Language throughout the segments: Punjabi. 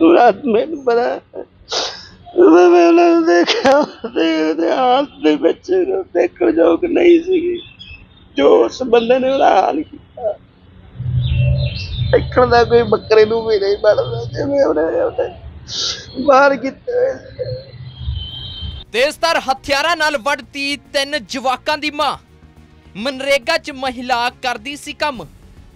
ਰਾਤ ਮੈਨੂੰ ਪਤਾ ਮੈਂ ਮੈਂ ਉਹਨਾਂ ਨੂੰ ਦੇਖਿਆ ਤੇ ਉਹਦੇ ਹਾਲ ਦੇ ਵਿੱਚ ਦੇਖਣ ਯੋਗ ਨਹੀਂ ਸੀ। ਜੋ ਉਸ ਬੰਦੇ ਨੇ ਉਹਦਾ ਹਾਲ ਕੀਤਾ। ਦੇਖਣ ਦਾ ਕੋਈ ਬੱਕਰੇ ਨੂੰ ਵੀ ਨਹੀਂ ਬਣਦਾ, ਜਿਵੇਂ ਉਹਨੇ ਉਹਨੇ ਬਾਹਰ ਕੀਤੇ ਹੋਏ ਹਥਿਆਰਾਂ ਨਾਲ ਵੱਢਤੀ ਤਿੰਨ ਜਵਾਕਾਂ ਦੀ ਮਾਂ। ਮਨਰੇਗਾ 'ਚ ਮਹਿਲਾ ਕਰਦੀ ਸੀ ਕੰਮ।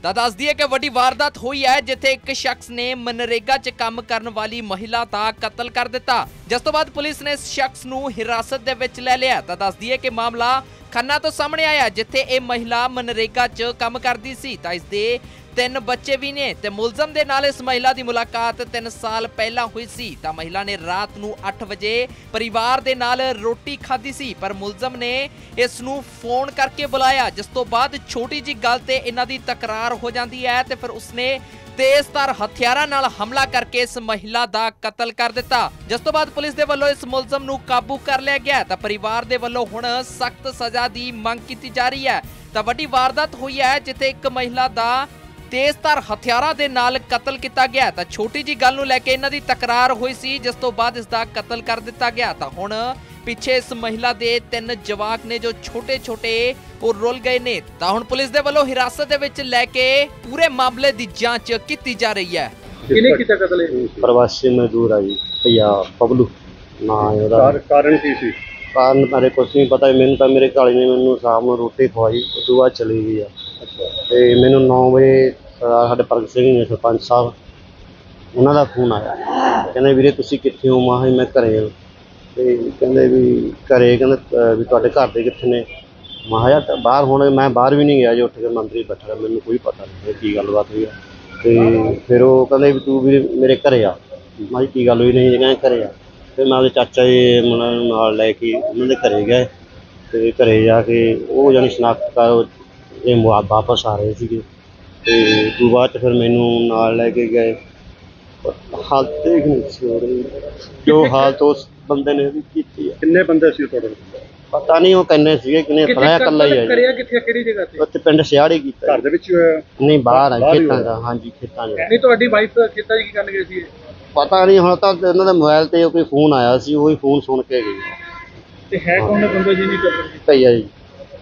ਤਾਂ ਦੱਸਦੀ ਹੈ ਕਿ ਵੱਡੀ ਵਾਰਦਾਤ ਹੋਈ ਹੈ, ਜਿੱਥੇ ਇੱਕ ਸ਼ਖਸ ਨੇ ਮਨਰੇਗਾ 'ਚ ਕੰਮ ਕਰਨ ਵਾਲੀ ਮਹਿਲਾ ਦਾ ਕਤਲ ਕਰ ਦਿੱਤਾ। ਜਿਸ ਤੋਂ ਬਾਅਦ ਪੁਲਿਸ ਨੇ ਇਸ ਸ਼ਖਸ ਨੂੰ ਹਿਰਾਸਤ ਦੇ ਵਿੱਚ ਲੈ ਲਿਆ। ਤਾਂ ਦੱਸਦੀ ਹੈ ਕਿ ਮਾਮਲਾ ਖੰਨਾ ਤੋਂ ਸਾਹਮਣੇ ਆਇਆ, ਜਿੱਥੇ ਇਹ ਮਹਿਲਾ ਮਨਰੇਗਾ 'ਚ ਕੰਮ ਕਰਦੀ ਸੀ। ਤਾਂ ਇਸ ਦੇ ਤਿੰਨ ਬੱਚੇ ਵੀ ਨੇ ਤੇ ਮੁਲਜ਼ਮ ਦੇ ਨਾਲ ਇਸ ਮਹਿਲਾ ਦੀ ਮੁਲਾਕਾਤ 3 ਸਾਲ ਪਹਿਲਾਂ ਹੋਈ ਸੀ। ਤਾਂ ਮਹਿਲਾ ਨੇ ਰਾਤ ਨੂੰ 8 ਵਜੇ ਪਰਿਵਾਰ ਦੇ ਨਾਲ ਰੋਟੀ ਖਾਧੀ ਸੀ, ਪਰ ਮੁਲਜ਼ਮ ਨੇ ਇਸ ਨੂੰ ਫੋਨ ਕਰਕੇ ਬੁਲਾਇਆ, ਜਿਸ ਤੋਂ ਬਾਅਦ ਛੋਟੀ ਜੀ ਗੱਲ ਤੇ ਇਹਨਾਂ ਦੀ ਤਕਰਾਰ ਹੋ ਜਾਂਦੀ ਹੈ ਤੇ ਫਿਰ ਉਸਨੇ ਤੇਜ਼ਧਾਰ ਹਥਿਆਰਾਂ ਨਾਲ ਹਮਲਾ ਕਰਕੇ ਇਸ ਮਹਿਲਾ ਦਾ ਕਤਲ ਕਰ ਦਿੱਤਾ। ਜਿਸ ਤੋਂ ਬਾਅਦ ਪੁਲਿਸ ਦੇ ਵੱਲੋਂ ਇਸ ਮੁਲਜ਼ਮ ਨੂੰ ਕਾਬੂ ਕਰ ਲਿਆ ਗਿਆ, ਤਾਂ ਪਰਿਵਾਰ ਦੇ ਵੱਲੋਂ ਹੁਣ ਸਖਤ ਸਜ਼ਾ ਦੀ ਮੰਗ ਕੀਤੀ ਜਾ ਰਹੀ ਹੈ। ਤਾਂ ਵੱਡੀ ਵਾਰਦਾਤ ਹੋਈ ਹੈ, ਜਿੱਥੇ ਇੱਕ ਮਹਿਲਾ ਦਾ ਤੇਜ਼ਧਾਰ ਹਥਿਆਰਾਂ ਦੇ ਨਾਲ ਕਤਲ ਕੀਤਾ ਗਿਆ ਤਾਂ ਛੋਟੀ ਜੀ ਗੱਲ ਨੂੰ ਲੈ ਕੇ ਇਹਨਾਂ ਦੀ ਤਕਰਾਰ ਹੋਈ ਸੀ ਜਿਸ ਤੋਂ ਬਾਅਦ ਇਸ ਦਾ ਕਤਲ ਕਰ ਦਿੱਤਾ ਗਿਆ। ਤਾਂ ਹੁਣ ਪਿੱਛੇ ਇਸ ਮਹਿਲਾ ਦੇ ਤਿੰਨ ਜਵਾਕ ਨੇ ਜੋ ਛੋਟੇ-ਛੋਟੇ ਉਹ ਰੁੱਲ ਗਏ ਨੇ। ਤਾਂ ਹੁਣ ਪੁਲਿਸ ਦੇ ਵੱਲੋਂ ਹਿਰਾਸਤ ਦੇ ਵਿੱਚ ਲੈ ਕੇ ਪੂਰੇ ਮਾਮਲੇ ਦੀ ਜਾਂਚ ਕੀਤੀ ਜਾ ਰਹੀ ਹੈ। ਕਿਹਨੇ ਕੀਤਾ ਕਤਲ ਇਹ? ਪ੍ਰਵਾਸੀ ਮਜ਼ਦੂਰ ਆ ਜੀ ਭਈਆ ਪਬਲੂ ਨਾ ਉਹਦਾ। ਕਾਰ- ਕਾਰਨ ਕੀ ਸੀ? ਕਾਰਨ ਬਾਰੇ ਕੁਛ ਨਹੀਂ ਪਤਾ ਮੈਨੂੰ ਤਾਂ ਮੇਰੇ ਘਾਲੀ ਨੇ ਮੈਨੂੰ ਸ਼ਾਮ ਨੂੰ ਰੋਟੀ ਖਵਾਈ ਤੋਂ ਬਾਅਦ ਚਲੀ ਗਈ ਆ। ਤੇ ਮੈਨੂੰ 9 ਵਜੇ ਸਰਦਾਰ ਸਾਡੇ ਪ੍ਰਗਟ ਸਿੰਘ ਨੇ ਸਰਪੰਚ ਸਾਹਿਬ ਉਹਨਾਂ ਦਾ ਫੋਨ ਆਇਆ। ਕਹਿੰਦੇ ਵੀਰੇ ਤੁਸੀਂ ਕਿੱਥੇ ਹੋ? ਮਾਂ ਮੈਂ ਘਰੇ ਹਾਂ। ਤੇ ਕਹਿੰਦੇ ਵੀ ਘਰੇ ਕਹਿੰਦੇ ਵੀ ਤੁਹਾਡੇ ਘਰ ਦੇ ਕਿੱਥੇ ਨੇ? ਮਾਂ ਤਾਂ ਬਾਹਰ ਹੁਣ ਮੈਂ ਬਾਹਰ ਵੀ ਨਹੀਂ ਗਿਆ ਜੇ ਉੱਠ ਕੇ ਮੰਤਰੀ ਬੈਠਾ ਰਿਹਾ, ਮੈਨੂੰ ਕੋਈ ਪਤਾ ਨਹੀਂ ਕੀ ਗੱਲਬਾਤ ਹੋਈ ਆ। ਤੇ ਫਿਰ ਉਹ ਕਹਿੰਦੇ ਵੀ ਤੂੰ ਵੀ ਮੇਰੇ ਘਰੇ ਆ। ਮੈਂ ਕਿਹਾ ਕੀ ਗੱਲ ਹੋਈ? ਨਹੀਂ ਜੀ ਕਹਿੰਦੇ ਘਰੇ ਆ। ਫਿਰ ਮੈਂ ਉਹਦੇ ਚਾਚਾ ਜੀ ਮੁੰਡਾ ਨੂੰ ਨਾਲ ਲੈ ਕੇ ਉਹਨਾਂ ਦੇ ਘਰੇ ਗਏ। ਤੇ ਘਰੇ ਜਾ ਕੇ ਉਹ ਜਾਨੀ ਸ਼ਨਾਖਤ ਕਰ ਇਹ ਮੁਆ- ਵਾਪਸ ਆ ਰਹੇ ਸੀਗੇ। ਤੇ ਤੋਂ ਬਾਅਦ 'ਚ ਫਿਰ ਮੈਨੂੰ ਨਾਲ ਲੈ ਕੇ ਗਏ। ਹਾਲਤ ਦੇਖ ਨਹੀਂ ਸੀ ਹੋ ਰਹੀ ਜੋ ਹਾਲਤ ਉਸ ਬੰਦੇ ਨੇ ਵੀ ਕੀਤੀ ਹੈ ਕਿੰਨੇ ਬੰਦੇ ਸੀ ਤੁਹਾਡੇ ਪਤਾ ਨਹੀਂ ਉਹ ਕਿੰਨੇ ਸੀਗੇ ਕਿੰਨੇ ਫੜਿਆ ਇਕੱਲਾ ਹੀ ਹੈ ਜੀ। ਕਰਿਆ ਕਿੱਥੇ ਕਿਹੜੀ ਜਗ੍ਹਾ ਤੇ? ਉੱਥੇ ਪਿੰਡ ਸਿਆੜੀ ਕੀਤਾ ਘਰ ਦੇ ਵਿੱਚ ਹੋਇਆ? ਨਹੀਂ ਬਾਹਰ ਆ ਬਾਹਰ ਹੀ ਖੇਤਾਂ। ਦਾ ਹਾਂਜੀ ਖੇਤਾਂ 'ਚ ਨਹੀਂ ਤੁਹਾਡੀ ਵਾਈਫ ਖੇਤਾਂ 'ਚ ਕੀ ਕਰਨ ਗਏ ਸੀ ਪਤਾ ਨਹੀਂ ਹੁਣ ਤਾਂ ਉਹਨਾਂ ਦੇ ਮੋਬਾਈਲ ਤੇ ਕੋਈ ਫੋਨ ਆਇਆ ਸੀ ਉਹੀ ਫੋਨ ਸੁਣ ਕੇ ਗਈ ਤੇ ਹੈ ਕੌਣ ਹੈ ਬੰਦਾ ਜੀ ਨਹੀਂ ਕਰਦੇ ਭਈਆ ਜੀ।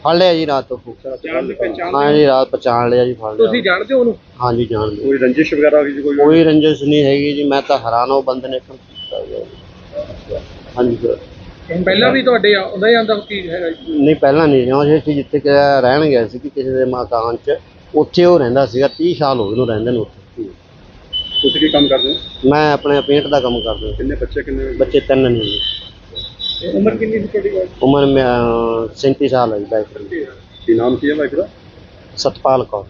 ਫੜ ਲਿਆ ਜੀ ਰਾਤ ਤੋਂ। ਜਾਣ ਦੀ ਪਹਿਚਾਣ ਹਾਂ ਜੀ ਰਾਤ ਪਛਾਣ ਲਿਆ ਜੀ ਫੜ ਲਿਆ। ਤੁਸੀਂ ਜਾਣਦੇ ਹੋ ਉਹਨੂੰ? ਹਾਂਜੀ ਜਾਣ ਲਿਆ ਕੋਈ ਰੰਜਿਸ਼ ਵਗੈਰਾ ਹੋਈ ਕੋਈ? ਕੋਈ ਰੰਜਿਸ਼ ਨਹੀਂ ਹੈਗੀ ਜੀ ਮੈਂ ਤਾਂ ਹੈਰਾਨ ਹਾਂ ਉਹ ਬੰਦੇ ਨੇ ਕੰਮ ਕੀਤਾ ਹੋਇਆ। ਹਾਂਜੀ ਸਰ। ਪਹਿਲਾਂ ਵੀ ਤੁਹਾਡੇ ਆਉਂਦਾ ਹੀ ਆਂਦਾ ਕੀ ਹੈਗਾ ਜੀ? ਨਹੀਂ ਪਹਿਲਾਂ ਨਹੀਂ ਜਿਉਂ ਜੇ ਅਸੀਂ ਜਿੱਥੇ ਕਿ ਰਹਿਣ ਗਏ ਸੀ ਕਿ ਕਿਸੇ ਦੇ ਮਕਾਨ 'ਚ ਉੱਥੇ ਉਹ ਰਹਿੰਦਾ ਸੀਗਾ 30 ਸਾਲ ਹੋ ਗਏ ਨੂੰ ਰਹਿੰਦੇ ਨੂੰ ਉੱਥੇ। ਤੁਸੀਂ ਕੀ ਕੰਮ ਕਰਦੇ ਹੋ? ਮੈਂ ਆਪਣੇ ਪੇਂਟ ਦਾ ਕੰਮ ਕਰਦਾ। ਕਿੰਨੇ ਬੱਚੇ ਕਿੰਨੇ? ਬੱਚੇ ਤਿੰਨ ਨੇ ਜੀ। ਉਮਰ ਕਿੰਨੀ ਸੀ ਤੁਹਾਡੀ ਉਮਰ ਮੈਂ 37 ਸਾਲ ਹੈ ਬਾਈਕ ਕੀ ਨਾਮ ਕੀ ਹੈ ਵਾਈਫ ਦਾ? ਸਤਪਾਲ ਕੌਰ।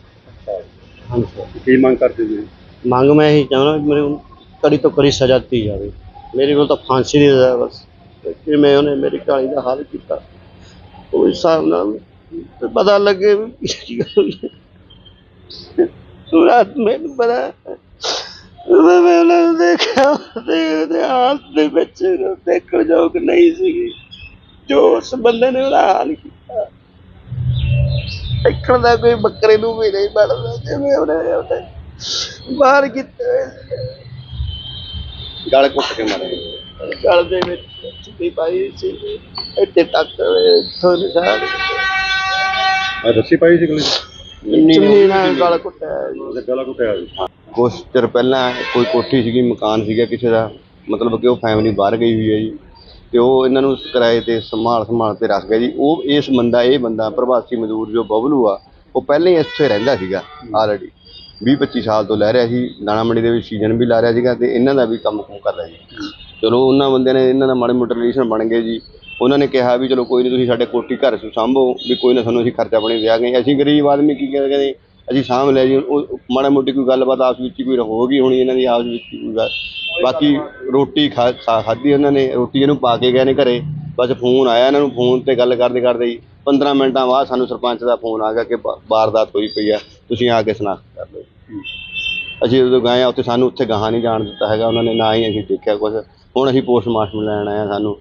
ਹਾਂਜੀ। ਕੀ ਮੰਗ ਕਰਦੇ ਜੀ ਮੰਗ ਮੈਂ ਇਹੀ ਚਾਹੁੰਦਾ ਵੀ ਮੈਨੂੰ ਕੜੀ ਤੋਂ ਕੜੀ ਸਜ਼ਾ ਦਿੱਤੀ ਜਾਵੇ। ਮੇਰੇ ਕੋਲ ਤਾਂ ਫਾਂਸੀ ਦੀ ਸਜ਼ਾ ਬਸ। ਕਿ ਮੈਂ ਉਹਨੇ ਮੇਰੀ ਕਾਲੀ ਦਾ ਹਾਲ ਕੀਤਾ। ਉਹ ਹਿਸਾਬ ਨਾਲ ਪਤਾ ਲੱਗੇ ਕੀ ਗੱਲ। ਰਾਤ ਮੈਨੂੰ ਪਤਾ ਮੈਂ ਉਹਨਾਂ ਤੇ ਉਹਦੇ ਹਾਲ ਦੇ ਵਿੱਚ ਦੇਖਣ ਯੋਗ ਨਹੀਂ ਸੀ। ਜੋ ਉਸ ਬੰਦੇ ਨੇ ਉਹਦਾ ਹਾਲ ਕੀਤਾ। ਦੇਖਣ ਦਾ ਕੋਈ ਬੱਕਰੇ ਨੂੰ ਵੀ ਨਹੀਂ ਬਣਦਾ ਜਿਵੇਂ ਉਹਨੇ ਉਹਨੇ ਬਾਹਰ ਕੀਤੇ। ਗਾਲ ਘੁੱਟ ਕੇ ਮਾਰੇ। ਗਲ ਦੇ ਵਿੱਚ ਚੁੱਪੀ ਪਾਈ ਸੀ। ਇੱਥੇ ਤੱਕ ਇੱਥੋਂ ਨਿਸ਼ਾਨ ਰੱਸੀ ਪਾਈ ਸੀ ਗਲੇ ਚੁੰਨੀ ਨਾਲ ਗਲ ਕੁੱਟਿਆ। ਗਲਾ ਘੁੱਟਿਆ ਜੀ। ਕੁਛ ਚਿਰ ਪਹਿਲਾਂ ਕੋਈ ਕੋਠੀ ਸੀਗੀ, ਮਕਾਨ ਸੀਗਾ ਕਿਸੇ ਦਾ, ਮਤਲਬ ਕਿ ਉਹ ਫੈਮਿਲੀ ਬਾਹਰ ਗਈ ਹੋਈ ਹੈ ਜੀ। ਅਤੇ ਉਹ ਇਹਨਾਂ ਨੂੰ ਕਿਰਾਏ ਤੇ ਸੰਭਾਲ ਸੰਭਾਲ ਤੇ ਰੱਖ ਗਿਆ ਜੀ। ਉਹ ਇਸ ਬੰਦਾ, ਇਹ ਬੰਦਾ ਪ੍ਰਵਾਸੀ ਮਜ਼ਦੂਰ ਜੋ ਬਬਲੂ ਆ, ਉਹ ਪਹਿਲਾਂ ਹੀ ਇੱਥੇ ਰਹਿੰਦਾ ਸੀਗਾ ਆਲਰੇਡੀ 20 25 ਸਾਲ ਤੋਂ ਲੈ ਰਿਹਾ ਸੀ ਦਾਣਾ ਮੰਡੀ ਦੇ ਵਿੱਚ ਸੀਜ਼ਨ ਵੀ ਲਾ ਰਿਹਾ ਸੀਗਾ ਤੇ ਇਹਨਾਂ ਦਾ ਵੀ ਕੰਮ ਕੰਮ ਕਰ ਰਿਹਾ ਸੀ। ਚਲੋ ਉਹਨਾਂ ਬੰਦਿਆਂ ਨੇ, ਇਹਨਾਂ ਦਾ ਮਾੜੇ ਮੋਟੇ ਰਿਲੇਸ਼ਨ ਬਣ ਗਏ ਜੀ। ਉਹਨਾਂ ਨੇ ਕਿਹਾ ਵੀ ਚਲੋ ਕੋਈ ਨਹੀਂ ਤੁਸੀਂ ਸਾਡੇ ਕੋਠੀ ਘਰ ਸੰਭੋ, ਵੀ ਕੋਈ ਨਾ ਸਾਨੂੰ ਅਸੀਂ ਖਰਚਾ ਪਾਣੀ ਦਿਆਂਗੇ। ਅਸੀਂ ਗਰੀਬ ਆਦਮੀ ਕੀ ਕਹਿੰਦੇ ਕਹਿੰਦੇ ਅਸੀਂ ਸਾਂਭ ਲਿਆ ਜੀ, ਉਹ ਮਾੜਾ ਮੋਟੀ ਕੋਈ ਗੱਲਬਾਤ ਆਪਸ ਵਿੱਚ ਹੀ ਕੋਈ ਹੋ ਗਈ ਹੋਣੀ, ਇਹਨਾਂ ਦੀ ਆਪਸ ਵਿੱਚ ਹੀ ਕੋਈ ਗੱਲ। ਬਾਕੀ ਰੋਟੀ ਖਾ, ਖਾ- ਖਾਧੀ ਉਹਨਾਂ ਨੇ, ਰੋਟੀ ਇਹਨੂੰ ਪਾ ਕੇ ਗਏ ਨੇ ਘਰੇ। ਬਸ ਫੋਨ ਆਇਆ ਇਹਨਾਂ ਨੂੰ, ਫੋਨ ਤੇ ਗੱਲ ਕਰਦੇ ਕਰਦੇ ਹੀ 15 ਮਿੰਟਾਂ ਬਾਅਦ ਸਾਨੂੰ ਸਰਪੰਚ ਦਾ ਫੋਨ ਆ ਗਿਆ ਕਿ ਵਾ- ਵਾਰਦਾਤ ਹੋਈ ਪਈ ਆ, ਤੁਸੀਂ ਆ ਕੇ ਸ਼ਨਾਖਤ ਕਰ ਲਓ। ਅਸੀਂ ਜਦੋਂ ਗਏ ਆ, ਉੱਥੇ ਸਾਨੂੰ ਉੱਥੇ ਗਾਹਾਂ ਨਹੀਂ ਜਾਣ ਦਿੱਤਾ ਹੈਗਾ, ਉਹਨਾਂ ਨੇ ਨਾ ਹੀ ਅਸੀਂ ਦੇਖਿਆ ਕੁਝ ਹੁਣ ਅਸੀਂ ਪੋਸਟਮਾਰਟਮ ਲੈਣ ਆਏ ਆ ਸਾਨੂੰ।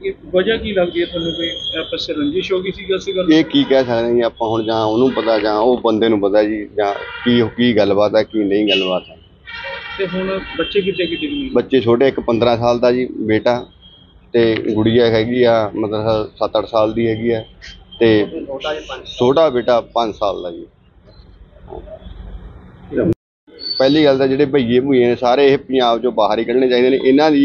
ਇਹ ਵਜ੍ਹਾ ਕੀ ਲੱਗਦੀ ਹੈ ਤੁਹਾਨੂੰ ਕੋਈ ਆਪਸ ਵਿੱਚ ਰੰਜਿਸ਼ ਹੋ ਗਈ ਸੀ ਜਾਂ ਸੀ ਗੱਲ ਇਹ ਕੀ ਕਹਿ ਸਕਦੇ ਜੀ ਆਪਾਂ ਹੁਣ ਜਾਂ ਉਹਨੂੰ ਪਤਾ ਜਾਂ ਉਹ ਬੰਦੇ ਨੂੰ ਪਤਾ ਜੀ ਜਾਂ ਕੀ ਕੀ ਗੱਲਬਾਤ ਹੈ ਕੀ ਨਹੀਂ ਗੱਲਬਾਤ ਹੈ। ਤੇ ਹੁਣ ਬੱਚੇ ਕਿਤੇ ਕਿਤੇ ਨਹੀਂ ਬੱਚੇ ਛੋਟੇ ਇੱਕ 15 ਸਾਲ ਦਾ ਜੀ ਬੇਟਾ ਤੇ ਗੁੜੀਆ ਹੈਗੀ ਆ ਮਤਲਬ 7-8 ਸਾਲ ਦੀ ਹੈਗੀ ਆ ਤੇ ਛੋਟਾ ਬੇਟਾ 5 ਸਾਲ ਦਾ ਜੀ। ਪਹਿਲੀ ਗੱਲ ਤਾਂ ਜਿਹੜੇ ਭਈਏ ਭੂਈਏ ਨੇ ਸਾਰੇ ਇਹ ਪੰਜਾਬ ਚੋਂ ਬਾਹਰ ਹੀ ਕੱਢਣੇ ਚਾਹੀਦੇ ਨੇ। ਇਹਨਾਂ ਦੀ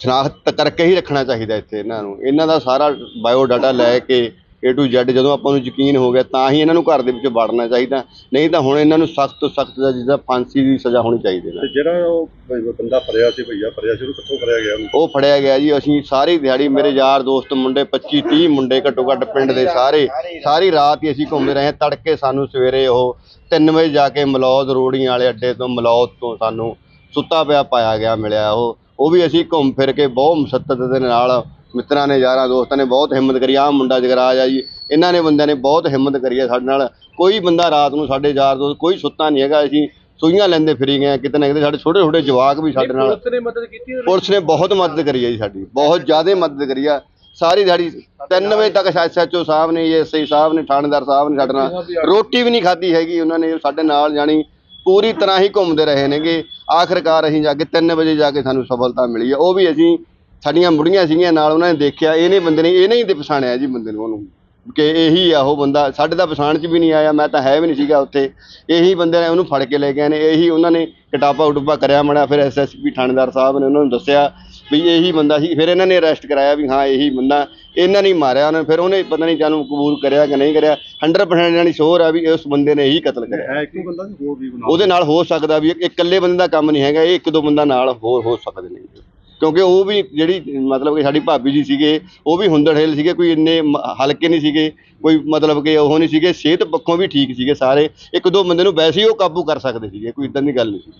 ਸ਼ਨਾਖਤ ਕਰਕੇ ਹੀ ਰੱਖਣਾ ਚਾਹੀਦਾ ਇੱਥੇ ਇਹਨਾਂ ਨੂੰ। ਇਹਨਾਂ ਦਾ ਸਾਰਾ ਬਾਇਓ ਡਾਟਾ ਲੈ ਕੇ A to Z ਜਦੋਂ ਆਪਾਂ ਨੂੰ ਯਕੀਨ ਹੋ ਗਿਆ ਤਾਂ ਹੀ ਇਹਨਾਂ ਨੂੰ ਘਰ ਦੇ ਵਿੱਚ ਵੜਨਾ ਚਾਹੀਦਾ। ਨਹੀਂ ਤਾਂ ਹੁਣ ਇਹਨਾਂ ਨੂੰ ਸਖਤ ਤੋਂ ਸਖਤ ਦਾ ਜਿਹਦਾ ਫਾਂਸੀ ਦੀ ਸਜ਼ਾ ਹੋਣੀ ਚਾਹੀਦੀ ਹੈ। ਤੇ ਜਿਹੜਾ ਉਹ ਬ- ਬੰਦਾ ਫੜਿਆ ਸੀ ਭਈਆ ਫੜਿਆ ਸੀ ਉਹਨੂੰ ਕਿੱਥੋਂ ਫੜਿਆ ਗਿਆ ਉਹਨੂੰ? ਉਹ ਫੜਿਆ ਗਿਆ ਜੀ ਅਸੀਂ ਸਾਰੀ ਦਿਹਾੜੀ ਮੇਰੇ ਯਾਰ ਦੋਸਤ ਮੁੰਡੇ 25 30 ਮੁੰਡੇ ਘੱਟੋ ਘੱਟ ਪਿੰਡ ਦੇ ਸਾਰੇ ਸਾਰੀ ਰਾਤ ਹੀ ਅਸੀਂ ਘੁੰਮਦੇ ਰਹੇ ਤੜਕੇ ਸਾਨੂੰ ਸਵੇਰੇ ਉਹ 3 ਵਜੇ ਜਾ ਕੇ ਮਲੌਦ ਰੋੜੀਆਂ ਵਾਲੇ ਅੱਡੇ ਤੋਂ ਮਲੌਦ ਤੋਂ ਸਾਨੂੰ ਸੁੱਤਾ ਪਿਆ ਪਾਇਆ ਗਿਆ ਮਿਲਿਆ ਉਹ। ਉਹ ਵੀ ਅਸੀਂ ਘੁੰਮ ਫਿਰ ਕੇ ਬਹੁਤ ਮੁਸੱਤਤ ਦੇ ਨਾਲ ਮਿੱਤਰਾਂ ਨੇ ਯਾਰਾਂ ਦੋਸਤਾਂ ਨੇ ਬਹੁਤ ਹਿੰਮਤ ਕਰੀ। ਆਹ ਮੁੰਡਾ ਜਗਰਾਜ ਆ ਜੀ ਇਹਨਾਂ ਨੇ ਬੰਦਿਆਂ ਨੇ ਬਹੁਤ ਹਿੰਮਤ ਕਰੀ ਹੈ ਸਾਡੇ ਨਾਲ। ਕੋਈ ਬੰਦਾ ਰਾਤ ਨੂੰ ਸਾਡੇ ਯਾਰ ਦੋਸਤ ਕੋਈ ਸੁੱਤਾ ਨਹੀਂ ਹੈਗਾ ਅਸੀਂ ਸੂਈਆਂ ਲੈਂਦੇ ਫਿਰੀ ਗਏ ਕਿਤੇ ਨਾ ਕਿਤੇ ਸਾਡੇ ਛੋਟੇ ਛੋਟੇ ਜਵਾਕ ਵੀ ਸਾਡੇ ਨਾਲ। ਪੁਲਿਸ ਨੇ ਮਦਦ ਕੀਤੀ ਉਹਦੀ? ਪੁਲਿਸ ਨੇ ਬਹੁਤ ਮਦਦ ਕਰੀ ਹੈ ਜੀ ਸਾਡੀ ਬਹੁਤ ਜ਼ਿਆਦਾ ਮਦਦ ਕਰੀ ਆ। ਸਾਰੀ ਦਿਹਾੜੀ 3 ਵਜੇ ਤੱਕ ਐਸਐਚਓ ਸਾਹਿਬ ਨੇ ਐਸਆਈ ਸਾਹਿਬ ਨੇ ਥਾਣੇਦਾਰ ਸਾਹਿਬ ਨੇ ਸਾਡੇ ਨਾਲ। ਰੋਟੀ ਵੀ ਨਹੀਂ ਖਾਧੀ ਹੈਗੀ ਉਹਨਾਂ ਨੇ ਸਾਡੇ ਨਾਲ ਜਾਣੀ ਪੂਰੀ ਤਰ੍ਹਾਂ ਹੀ ਘੁੰਮਦੇ ਰਹੇ ਨੇਗੇ। ਆਖਰਕਾਰ ਅਸੀਂ ਜਾ ਕੇ 3 ਵਜੇ ਜਾ ਕੇ ਸਾਨੂੰ ਸਫਲਤਾ ਮਿਲੀ ਹੈ। ਉਹ ਵੀ ਅਸੀਂ ਸਾਡੀਆਂ ਮੁੜੀਆਂ ਸੀਗੀਆਂ, ਨਾਲ ਉਹਨਾਂ ਨੇ ਦੇਖਿਆ ਇਹਨੇ ਬੰਦੇ ਨੇ ਇਹਨੇ ਹੀ ਤੇ ਪਛਾਣਿਆ ਜੀ ਬੰਦੇ ਨੂੰ ਉਹਨੂੰ। ਕਿ ਇਹੀ ਆ ਉਹ ਬੰਦਾ, ਸਾਡੇ ਤਾਂ ਪਛਾਣ ਚ ਵੀ ਨਹੀਂ ਆਇਆ, ਮੈਂ ਤਾਂ ਹੈ ਵੀ ਨਹੀਂ ਸੀਗਾ ਉੱਥੇ। ਇਹੀ ਬੰਦੇ ਨੇ ਉਹਨੂੰ ਫੜ ਕੇ ਲੈ ਗਏ ਨੇ, ਇਹੀ ਉਹਨਾਂ ਨੇ ਕਟਾਪਾ ਉਟਪਾ ਕਰਿਆ ਮੜਾ, ਫਿਰ ਐਸਐਸਪੀ ਥਾਣੇਦਾਰ ਸਾਹਿਬ ਨੇ ਉਹਨਾਂ ਨੂੰ ਦੱਸਿਆ ਵੀ ਇਹੀ ਬੰਦਾ ਸੀ ਫਿਰ ਇਹਨਾਂ ਨੇ ਅਰੈਸਟ ਕਰਾਇਆ ਵੀ ਹਾਂ ਇਹੀ ਬੰਦਾ। ਇਹਨਾਂ ਨੇ ਮਾਰਿਆ ਉਹਨੇ ਫਿਰ ਉਹਨੇ ਪਤਾ ਨਹੀਂ ਜਾਨੂੰ ਕਬੂਲ ਕਰਿਆ ਕਿ ਨਹੀਂ ਕਰਿਆ। 100% ਜਾਨੀ ਸ਼ੋਰ ਆ ਵੀ ਉਸ ਬੰਦੇ ਨੇ ਹੀ ਕਤਲ ਕਰਿਆ। ਹੈ ਇੱਕੋ ਬੰਦਾ ਸੀ ਹੋਰ ਵੀ ਬਣਾ ਉਹਦੇ ਨਾਲ ਹੋ ਸਕਦਾ ਵੀ ਇਹ ਇਕੱਲੇ ਬੰਦੇ ਦਾ ਕੰਮ ਨਹੀਂ ਹੈਗਾ ਇਹ ਇੱਕ ਦੋ ਬੰਦਾ ਨਾਲ ਹੋਰ ਹੋ ਸਕਦੇ ਨੇ। ਕਿਉਂਕਿ ਉਹ ਵੀ ਜਿਹੜੀ ਮਤਲਬ ਕਿ ਸਾਡੀ ਭਾਬੀ ਜੀ ਸੀਗੇ ਉਹ ਵੀ ਹੁੰਦੜਹੇਲ ਸੀਗੇ ਕੋਈ ਇੰਨੇ ਹਲਕੇ ਨਹੀਂ ਸੀਗੇ ਕੋਈ ਮਤਲਬ ਕਿ ਉਹ ਨਹੀਂ ਸੀਗੇ ਸਿਹਤ ਪੱਖੋਂ ਵੀ ਠੀਕ ਸੀਗੇ ਸਾਰੇ। ਇੱਕ ਦੋ ਬੰਦੇ ਨੂੰ ਵੈਸੇ ਹੀ ਉਹ ਕਾਬੂ ਕਰ ਸਕਦੇ ਸੀਗੇ ਕੋਈ ਇਦਾਂ ਦੀ ਗੱਲ ਨਹੀਂ ਸੀ।